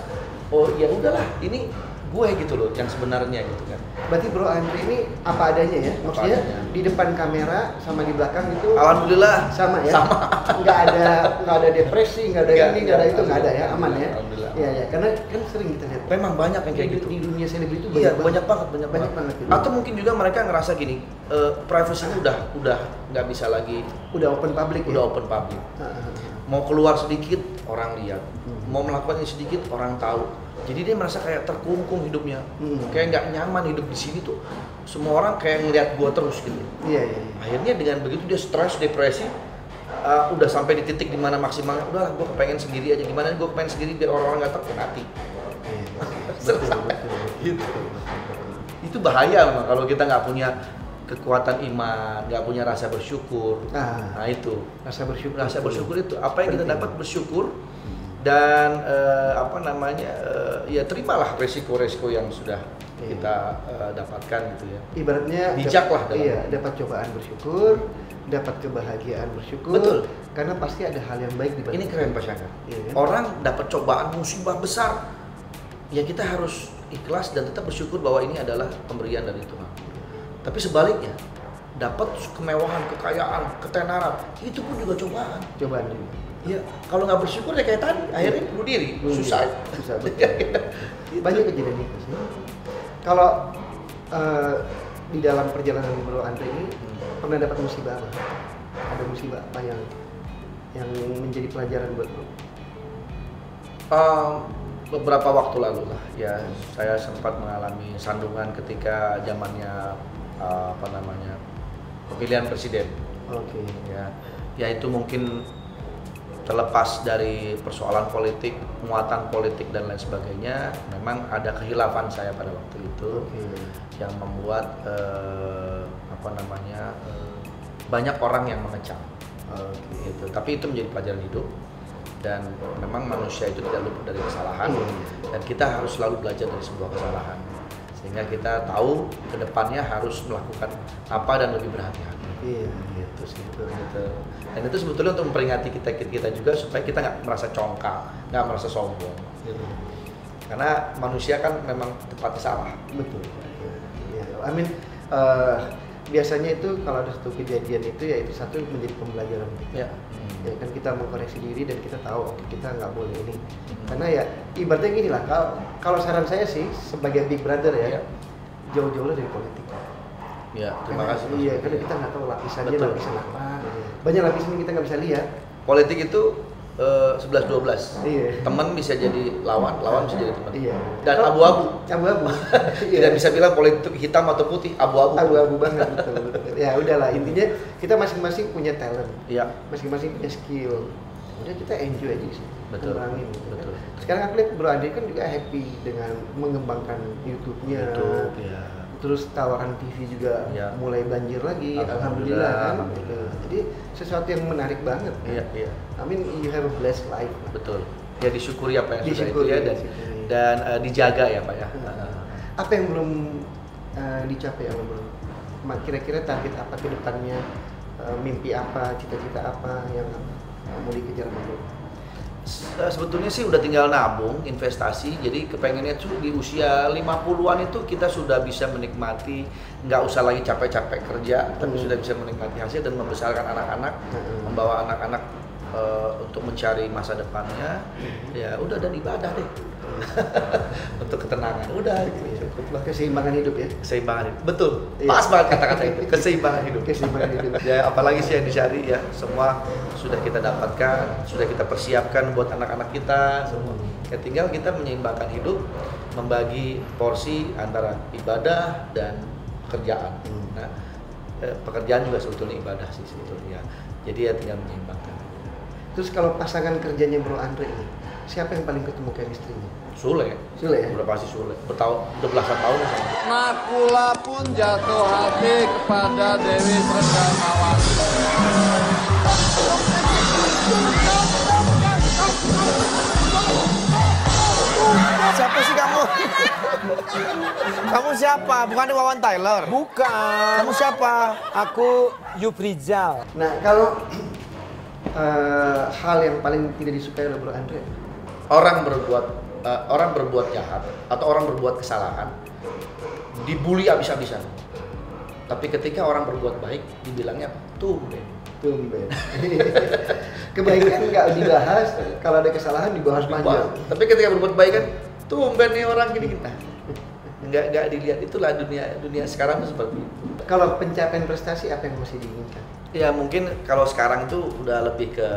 oh ya udahlah, ini gue gitu loh yang sebenarnya gitu kan. berarti Bro Andre ini apa adanya ya? Maksudnya adanya. di depan kamera sama di belakang itu Alhamdulillah sama ya? Sama. Nggak ada nggak ada depresi, nggak ada ini, nggak ada itu, nggak ada ya, aman ya? Alhamdulillah. Iya ya, karena kan sering kita lihat. Memang banyak yang kayak di, gitu. Di dunia selebriti itu Iya banyak banget banyak, Banyak banget. banget gitu. Atau mungkin juga mereka ngerasa gini, eh privacy udah udah nggak bisa lagi udah open public udah ya. open public. Heeh. Mau keluar sedikit orang lihat, Hmm. mau melakukan sedikit orang tahu. Jadi dia merasa kayak terkungkung hidupnya, Hmm. kayak nggak nyaman hidup di sini tuh. Semua orang kayak ngeliat gua terus gitu. Iya iya. iya. Akhirnya dengan begitu dia stres, depresi, uh, udah sampai di titik di mana maksimalnya, udahlah gua kepengen sendiri aja. Gimana gua kepengen sendiri biar orang-orang nggak takut mati. Iya, betul, Selesai. betul, betul. Gitu. Itu bahaya memang kalau kita nggak punya kekuatan iman, nggak punya rasa bersyukur. Nah. Nah itu Rasa bersyukur. rasa bersyukur itu apa yang kita dapat bersyukur dan eh, apa namanya eh, ya terimalah resiko-resiko yang sudah Iya. kita eh, dapatkan gitu ya. Ibaratnya Bijak lah dalam- Iya, dapat cobaan bersyukur, dapat kebahagiaan bersyukur. Betul. Karena pasti ada hal yang baik di balik. Ini keren Pak Syakar. Iya? Orang dapat cobaan musibah besar, ya kita harus ikhlas dan tetap bersyukur bahwa ini adalah pemberian dari Tuhan. Tapi sebaliknya, dapat kemewahan, kekayaan, ketenaran, itu pun juga cobaan. Cobaan juga. Ya, kalau nggak bersyukur ya kayak tadi, akhirnya bunuh diri, Bunuh susah. diri. Susah, betul. Banyak kejadian itu sih. Kalau eh, di dalam perjalanan Bro Andre ini pernah dapat musibah apa? Ada musibah apa yang yang menjadi pelajaran buat Bro? Um, beberapa waktu lalu lah, ya saya sempat mengalami sandungan ketika zamannya uh, apa namanya pemilihan presiden. Oke. ya ya itu mungkin terlepas dari persoalan politik muatan politik dan lain sebagainya memang ada kehilafan saya pada waktu itu Oke. yang membuat eh, apa namanya eh, banyak orang yang mengecam Oke. gitu tapi itu menjadi pelajaran hidup dan memang manusia itu tidak luput dari kesalahan Iya. dan kita harus selalu belajar dari sebuah kesalahan sehingga kita tahu ke depannya harus melakukan apa dan lebih berhati-hati Iya. gitu sih gitu. dan itu sebetulnya untuk memperingati kita kita juga supaya kita nggak merasa congkak nggak merasa sombong gitu. karena manusia kan memang tempatnya salah Betul. Ya, I mean eh, biasanya itu kalau ada satu kejadian itu ya itu satu menjadi pembelajaran ya ya kan kita mengkoreksi diri dan kita tahu oh, kita nggak boleh ini Hmm. karena ya ibaratnya gini lah kalau kalau saran saya sih sebagai big brother ya Iya. jauh-jauh dari politik ya terima Karena- kasih iya karena kita nggak tahu lapisannya Betul. lapisan apa banyak lapisan yang kita nggak bisa lihat politik itu eh, 11-12 Iya. teman bisa jadi lawan lawan bisa jadi teman Iya. dan abu-abu Abu-abu. tidak bisa bilang politik hitam atau putih abu-abu abu-abu banget betul. Ya udahlah intinya kita masing-masing punya talent, iya masing-masing punya skill. Udah kita enjoy aja sih. Betul, Kembangin, gitu kan. betul. Sekarang aku lihat Bro Andi kan juga happy dengan mengembangkan YouTube-nya. YouTube, ya. Terus tawaran TV juga Ya. mulai banjir lagi, Alhamdulillah, alhamdulillah, kan. alhamdulillah. Jadi sesuatu yang menarik banget. kan. iya iya I mean you have a blessed life. betul ya disyukuri apa yang sudah itu Disyukuri, ya dan disyukuri. dan eh, dijaga ya pak ya Hmm. Apa yang belum uh, dicapai ya Bro? Ma- Kira-kira target apa ke depannya? Uh, mimpi apa, cita-cita apa yang uh, mau dikejar? Se- sebetulnya sih udah tinggal nabung investasi jadi kepengennya tuh di usia 50-an itu kita sudah bisa menikmati nggak usah lagi capek-capek kerja tapi Hmm. sudah bisa menikmati hasil dan membesarkan anak-anak Hmm. membawa anak-anak eh, untuk mencari masa depannya Hmm. ya udah dan ibadah deh untuk ketenangan udah gitu. cukup lah Keseimbangan hidup ya? keseimbangan hidup betul Iya. pas banget kata-kata itu keseimbangan hidup Keseimbangan hidup. ya apalagi sih yang dicari ya semua sudah kita dapatkan sudah kita persiapkan buat anak-anak kita semua ya tinggal kita menyeimbangkan hidup membagi porsi antara ibadah dan pekerjaan Hmm. nah eh, pekerjaan juga sebetulnya ibadah sih sebetulnya jadi ya tinggal menyeimbangkan Terus kalau pasangan kerjanya Bro Andre ini, siapa yang paling ketemu chemistry-nya? Sule Sule ya? udah pasti Sule bertahun udah belasan tahun sama Nakula pun jatuh hati kepada Dewi Serdamawati. Siapa sih kamu? kamu siapa? Bukan Wawan Tyler? Bukan. Kamu siapa? Aku Yufrizal. Nah kalau uh, hal yang paling tidak disukai oleh Bro Andre, orang berbuat eh, orang berbuat jahat atau orang berbuat kesalahan dibully abis-abisan. Tapi ketika orang berbuat baik dibilangnya tumben. tumben. Kebaikan nggak dibahas, kalau ada kesalahan dibahas panjang. Tapi ketika berbuat baik kan tumben nih orang gini kita. Nggak nggak dilihat itulah dunia dunia sekarang tuh seperti itu. Kalau pencapaian prestasi apa yang masih diinginkan? Ya mungkin kalau sekarang tuh udah lebih ke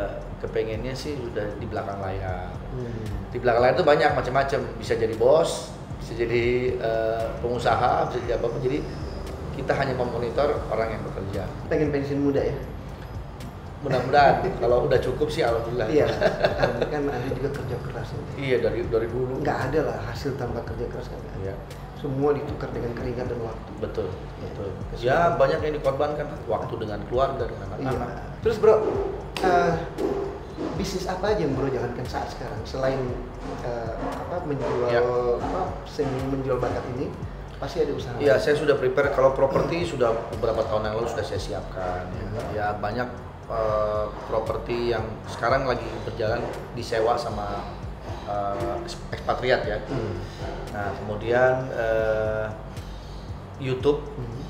kepengennya sih udah di belakang layar. Hmm. Di belakang layar tuh banyak macam-macam. Bisa jadi bos, bisa jadi eh, pengusaha, bisa jadi apa pun. Jadi kita hanya memonitor orang yang bekerja. Pengen pensiun muda ya? Mudah-mudahan kalau udah cukup sih alhamdulillah. Iya, kan Anda juga kerja keras. ya. Iya dari dari dulu. Nggak ada lah hasil tanpa kerja keras kan? ada. Iya. Semua ditukar dengan keringat dan waktu. Betul, betul. Kesulitan. Ya banyak yang dikorbankan waktu dengan keluarga dengan Iya. anak-anak. Terus bro, eh, bisnis apa aja yang bro jalankan saat sekarang selain eh, apa menjual Ya. apa seni menjual bakat ini pasti ada usaha. Iya, saya sudah prepare kalau properti sudah beberapa tahun yang lalu sudah saya siapkan. Ya, Ya, banyak eh, properti yang sekarang lagi berjalan disewa sama eh, ekspatriat ya. Hmm. Nah, kemudian eh, YouTube Hmm.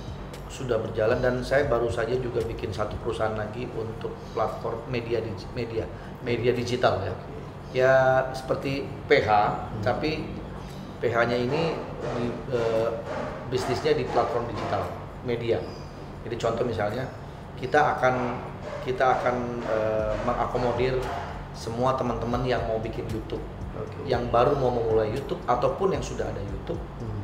Sudah berjalan dan saya baru saja juga bikin satu perusahaan lagi untuk platform media media media digital ya. Ya seperti PH, tapi PH-nya ini di, eh, bisnisnya di platform digital media. Jadi contoh misalnya kita akan kita akan eh, mengakomodir semua teman-teman yang mau bikin YouTube, Oke. yang baru mau memulai YouTube ataupun yang sudah ada YouTube, Hmm.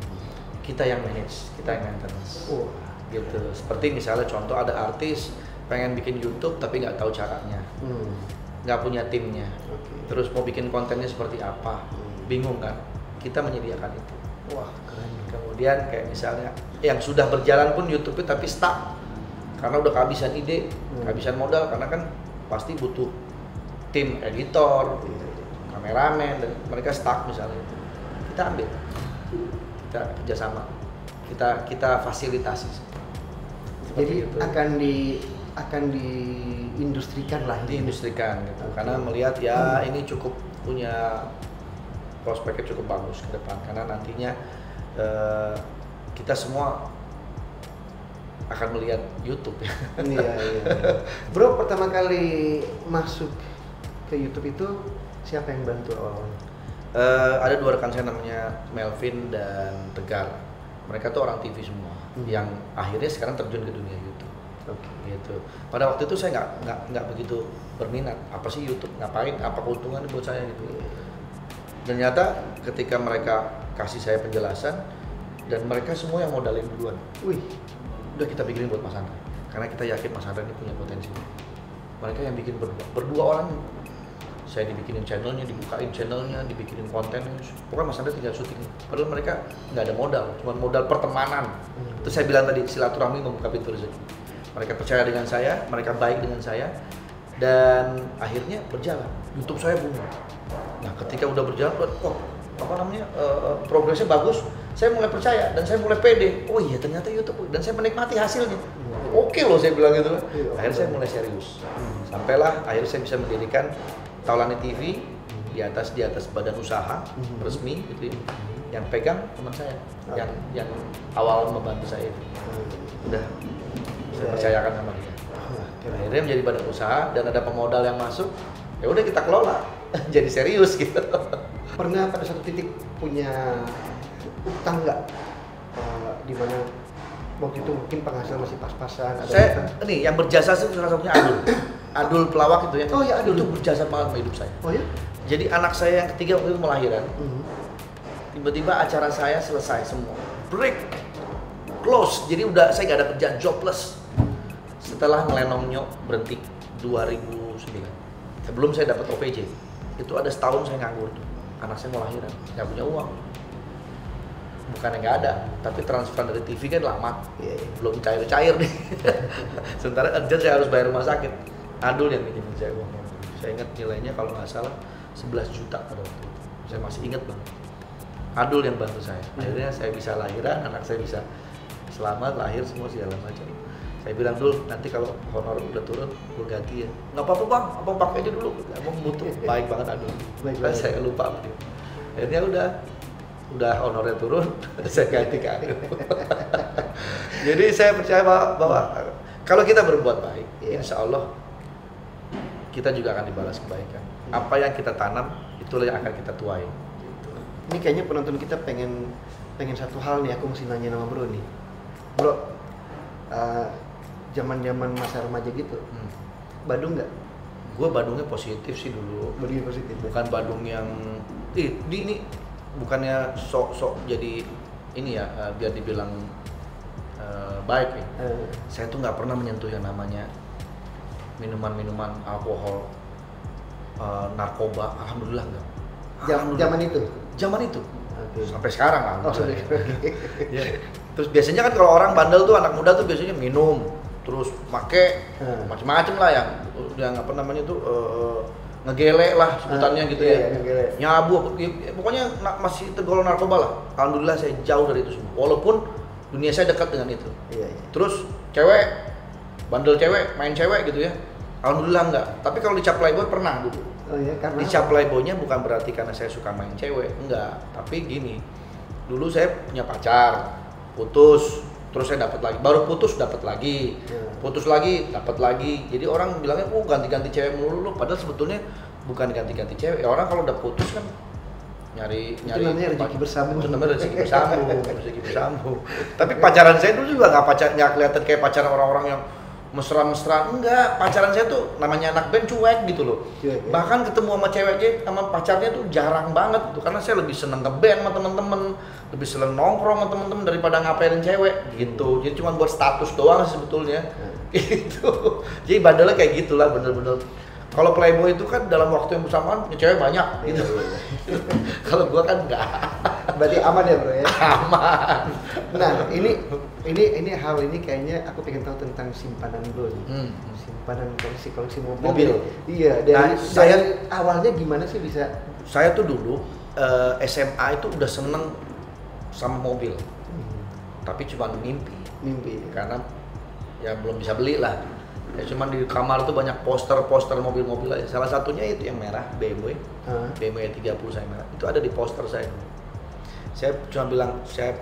kita yang manage, kita yang maintenance Wah. Gitu. Seperti misalnya contoh ada artis pengen bikin YouTube tapi nggak tahu caranya. Hmm. nggak punya timnya. Oke. terus mau bikin kontennya seperti apa? Hmm. bingung kan? Kita menyediakan itu. Wah keren. kemudian kayak misalnya yang sudah berjalan pun YouTube tapi stuck. Karena udah kehabisan ide Hmm. kehabisan modal. Karena kan pasti butuh tim editor kameramen dan mereka stuck misalnya. Kita ambil. Kita kerjasama. Kita kita fasilitasi Seperti Jadi itu. akan di akan diindustrikan lah ini. diindustrikan gitu Oke. karena melihat ya ini cukup punya prospeknya cukup bagus ke depan karena nantinya eh, kita semua akan melihat YouTube ya. Iya, iya. Bro, pertama kali masuk ke YouTube itu siapa yang bantu awal? Eh, ada dua rekan saya namanya Melvin dan Tegar. Mereka tuh orang TV semua Hmm. yang akhirnya sekarang terjun ke dunia YouTube. Oke. gitu. Pada waktu itu saya nggak nggak nggak begitu berminat. Apa sih YouTube? Ngapain? Apa keuntungan buat saya gitu? Ternyata ketika mereka kasih saya penjelasan dan mereka semua yang modalin duluan. Wih, Udah kita bikinin buat Mas Andra. Karena kita yakin Mas Andra ini punya potensi. Mereka yang bikin berdua, berdua orang. Saya dibikinin channelnya, dibukain channelnya, dibikinin kontennya. Pokoknya Mas Andra tinggal syuting. Padahal mereka nggak ada modal, cuma modal pertemanan. Itu saya bilang tadi silaturahmi membuka pintu rezeki. Mereka percaya dengan saya, mereka baik dengan saya, dan akhirnya berjalan. YouTube saya booming. Nah, ketika udah berjalan, kok apa namanya eh, progresnya bagus, saya mulai percaya dan saya mulai pede. Oh iya ternyata YouTube dan saya menikmati hasilnya. Oke loh saya bilang gitu. Iya, Akhirnya saya mulai serius. Sampailah akhirnya saya bisa mendirikan Taulani TV di atas di atas badan usaha resmi gitu ya. Yang pegang teman saya yang yang awal membantu saya itu. Udah saya percayakan sama dia. Keren. Akhirnya menjadi badan usaha dan ada pemodal yang masuk. Ya udah kita kelola. Jadi serius gitu. Pernah pada satu titik punya utang nggak? Eh, di mana waktu itu mungkin penghasilan masih pas-pasan. saya nih yang berjasa itu salah satunya Adul. Adul pelawak itu ya. Oh ya, Adul. Itu berjasa banget sama hidup saya. Oh ya? Jadi anak saya yang ketiga waktu itu melahirkan. Mhm. Tiba-tiba acara saya selesai semua. Break. Close. Jadi udah saya nggak ada kerjaan jobless. Setelah ngelenongnya berhenti 2009. Sebelum saya dapat OPJ. Itu ada setahun saya nganggur tuh. Anak saya mau lahiran, nggak punya uang. Bukan yang nggak ada, tapi transfer dari TV kan lama. Iya, iya. belum cair-cair nih. Sementara urgent saya harus bayar rumah sakit. Adul yang bikin saya uang. Saya ingat nilainya kalau nggak salah 11 juta pada waktu itu. Saya masih ingat banget. Adul yang bantu saya. Akhirnya saya bisa lahiran, anak saya bisa selamat, lahir semua segala macam. Saya bilang dulu nanti kalau honor udah turun, gue ganti ya. Nggak apa-apa bang, abang pakai aja dulu. Abang butuh. Baik banget Adul. Baik banget. saya lupa dia. Akhirnya udah udah honornya turun, saya ganti ke Adul. Jadi saya percaya bahwa, bahwa kalau kita berbuat baik, Iya. insya Allah kita juga akan dibalas kebaikan. Apa yang kita tanam, itulah yang akan kita tuai. Gitu. Ini kayaknya penonton kita pengen pengen satu hal nih, aku mesti nanya sama Bro nih. Bro, eh, zaman-zaman masa remaja gitu, Hmm. Badung nggak? Gue Badungnya positif sih dulu, Badung positif. bukan Badung yang, ih, di ini bukannya sok-sok jadi ini ya, eh, biar dibilang eh, baik ya. Eh, Saya tuh nggak pernah menyentuh yang namanya minuman-minuman alkohol, eh, narkoba. Alhamdulillah nggak. jam, Alhamdulillah. zaman itu. zaman itu Oke. sampai sekarang lah. Oh, sudah. Ya. Terus biasanya kan kalau orang bandel tuh anak muda tuh biasanya minum, terus make Hmm. macam-macam lah yang yang apa namanya tuh eh, ngegele lah sebutannya Ah, gitu iya, ya. ngegele. Nyabu, ya, ya, pokoknya na- masih tergolong narkoba lah. Alhamdulillah saya jauh dari itu semua. Walaupun dunia saya dekat dengan itu. Iya, iya. Terus cewek, bandel cewek, main cewek gitu ya. Alhamdulillah enggak. Tapi kalau dicap playboy pernah dulu. Oh iya, karena Dicap playboynya bukan berarti karena saya suka main cewek, enggak. Tapi gini, dulu saya punya pacar, putus, terus saya dapat lagi, baru putus dapat lagi, Ya. putus lagi dapat lagi. Jadi orang bilangnya, oh ganti-ganti cewek melulu, padahal sebetulnya bukan ganti-ganti cewek. Ya, orang kalau udah putus kan nyari Itu nyari namanya rezeki bersambung. itu namanya rezeki bersambung rezeki bersambung tapi pacaran saya dulu juga nggak pacar nggak kelihatan kayak pacaran orang-orang yang mesra-mesra. Enggak pacaran saya tuh namanya anak band cuek gitu loh. Cuek, ya? bahkan ketemu sama ceweknya sama pacarnya tuh jarang banget tuh karena saya lebih seneng ke band sama temen-temen. Lebih seneng nongkrong sama temen-temen daripada ngapain cewek gitu. Jadi cuma buat status doang sih sebetulnya. Gitu. Jadi bandelnya kayak gitulah bener-bener kalau playboy itu kan dalam waktu yang bersamaan punya cewek banyak gitu kalau gua kan enggak berarti aman ya bro ya. aman Nah ini ini ini hal ini kayaknya aku pengen tahu tentang simpanan bro nih. Hmm. Simpanan koleksi koleksi mobil. Mobil. Iya dari, Nah, saya- dari awalnya gimana sih bisa? saya tuh dulu eh, SMA itu udah seneng sama mobil tapi cuma mimpi Mimpi. karena ya belum bisa beli lah ya cuman di kamar tuh banyak poster-poster mobil-mobil aja salah satunya itu yang merah BMW Hah? BMW 30 saya merah itu ada di poster saya saya cuma bilang saya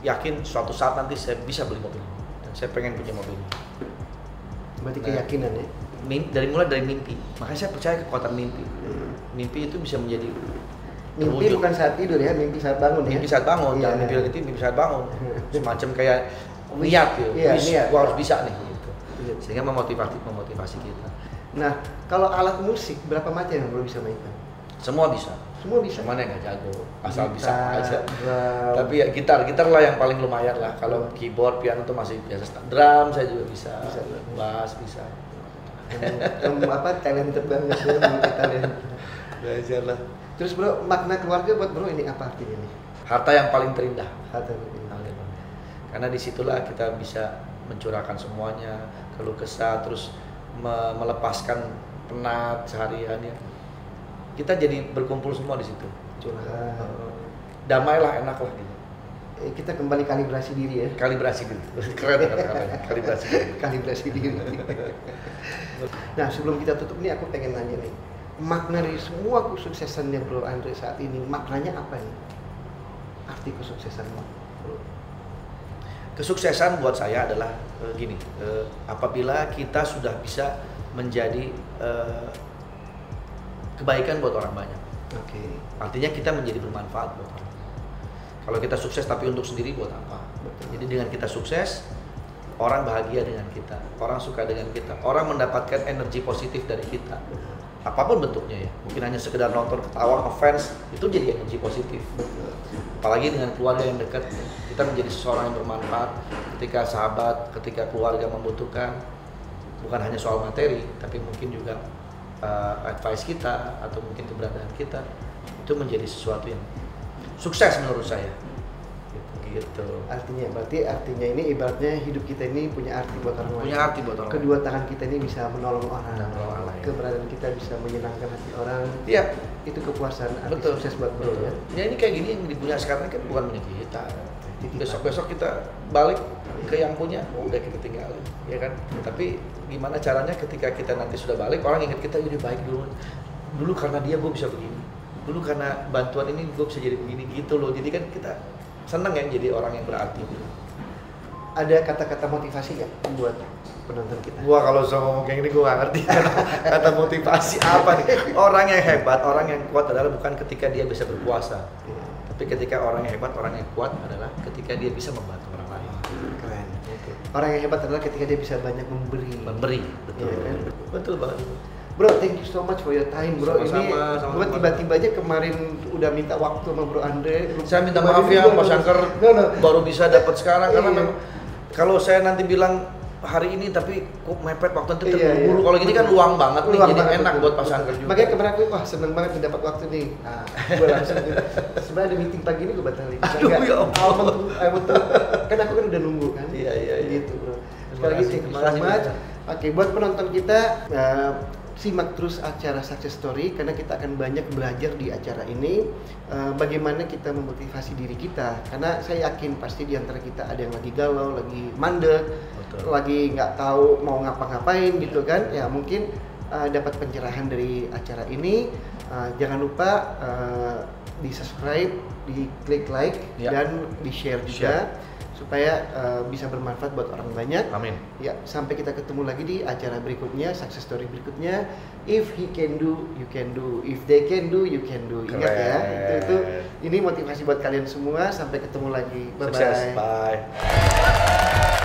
yakin suatu saat nanti saya bisa beli mobil dan saya pengen punya mobil Berarti Nah. keyakinan ya. Mim- dari mulai dari mimpi makanya saya percaya kekuatan mimpi mimpi itu bisa menjadi Mimpi terwujud. bukan saat tidur ya, mimpi saat bangun ya. mimpi saat bangun jangan mimpi lagi mimpi saat bangun semacam kayak niat gitu Iya, Wis, niat. gua harus bisa nih. Sehingga memotivasi memotivasi kita. Nah, kalau alat musik berapa macam yang bro bisa mainkan? Semua bisa. Semua bisa. Cuman yang nggak jago, asal bisa aja. drum. Tapi ya gitar, gitar lah yang paling lumayan lah. Kalau keyboard, piano tuh masih biasa. Drum saya juga bisa, Bisa. bass bisa. Kamu apa talented banget ya, multi talent. Belajar lah. Terus bro, makna keluarga buat bro ini apa artinya nih? Harta yang paling terindah. Kata ini. Karena di situlah kita bisa mencurahkan semuanya, keluh kesah, terus me- melepaskan penat sehariannya. Kita jadi berkumpul semua di situ. Curhat. Damailah, enak lah gitu. Eh, kita kembali kalibrasi diri ya. Kalibrasi gitu. Keren kalibrasi. kalibrasi diri. nah sebelum kita tutup nih aku pengen nanya nih makna dari semua kesuksesannya Bro Andre saat ini maknanya apa nih? Arti kesuksesan Bro? Kesuksesan buat saya adalah eh, gini, eh, apabila kita sudah bisa menjadi eh, kebaikan buat orang banyak. Oke. Artinya kita menjadi bermanfaat buat orang. Kalau kita sukses tapi untuk sendiri buat apa? Jadi dengan kita sukses, orang bahagia dengan kita, orang suka dengan kita, orang mendapatkan energi positif dari kita. Apa pun bentuknya ya, mungkin hanya sekedar nonton ketawa, ngefans, itu jadi energi positif. Apalagi dengan keluarga yang dekat, kita menjadi seseorang yang bermanfaat ketika sahabat, ketika keluarga membutuhkan, bukan hanya soal materi, tapi mungkin juga uh, advice kita atau mungkin keberadaan kita itu menjadi sesuatu yang sukses menurut saya. Gitu. Artinya berarti artinya ini ibaratnya hidup kita ini punya arti buat orang lain. Punya arti buat orang Kedua tangan kita ini bisa menolong orang. Menolong orang lain. Keberadaan kita bisa menyenangkan hati orang. Iya, Itu kepuasan arti betul. sukses buat Bro ya. Ya ini kayak gini yang dipunya sekarang kan bukan punya kita. Besok-besok kita balik ke yang punya, udah kita tinggalin, ya kan? Tapi gimana caranya ketika kita nanti sudah balik, orang ingat kita jadi baik dulu. Dulu karena dia gue bisa begini. Dulu karena bantuan ini gue bisa jadi begini gitu loh. Jadi kan kita seneng ya jadi orang yang berarti. Ada kata-kata motivasi nggak buat penonton kita? Gua kalau so ngomong kayak gini gua gak ngerti kata motivasi apa nih. Orang yang hebat, orang yang kuat adalah bukan ketika dia bisa berpuasa. Iya. Tapi ketika orang yang hebat, orang yang kuat adalah ketika dia bisa membantu orang lain. Keren. Orang yang hebat adalah ketika dia bisa banyak memberi. Memberi, betul. Iya kan? Betul banget. Bro, thank you so much for your time, bro. Sama-sama, ini sama-sama. gua tiba-tiba aja kemarin udah minta waktu sama Bro Andre. Saya minta maaf ya Pak Sangker No, no. baru bisa dapat sekarang karena Iya. memang kalau saya nanti bilang hari ini tapi kok mepet waktu itu Iya, terburu-buru. iya. Kalau gini kan luang banget nih, Luang jadi banget, enak betul. buat Pak Sangker juga. Makanya kemarin aku wah seneng banget nih dapat waktu nih. Nah, gue langsung sebenarnya ada meeting pagi ini gue batalin. Aduh, Enggak, ya Allah. I want to- kan aku kan udah nunggu kan. Iya, iya, iya. Gitu bro. Terima Sekali lagi terima kasih. Oke, buat penonton kita eh, simak terus acara Success Story karena kita akan banyak belajar di acara ini eh, bagaimana kita memotivasi diri kita. Karena saya yakin pasti di antara kita ada yang lagi galau, lagi mandek, Betul. lagi nggak tahu mau ngapa-ngapain gitu kan. Ya mungkin uh, dapat pencerahan dari acara ini. Uh, jangan lupa uh, di subscribe di klik like Ya. dan di share juga supaya uh, bisa bermanfaat buat orang banyak. Amin. ya sampai kita ketemu lagi di acara berikutnya success story berikutnya. If he can do you can do. If they can do you can do. Ingat ya itu itu. Ini motivasi buat kalian semua. Sampai ketemu lagi. Bye Sukses. bye Bye.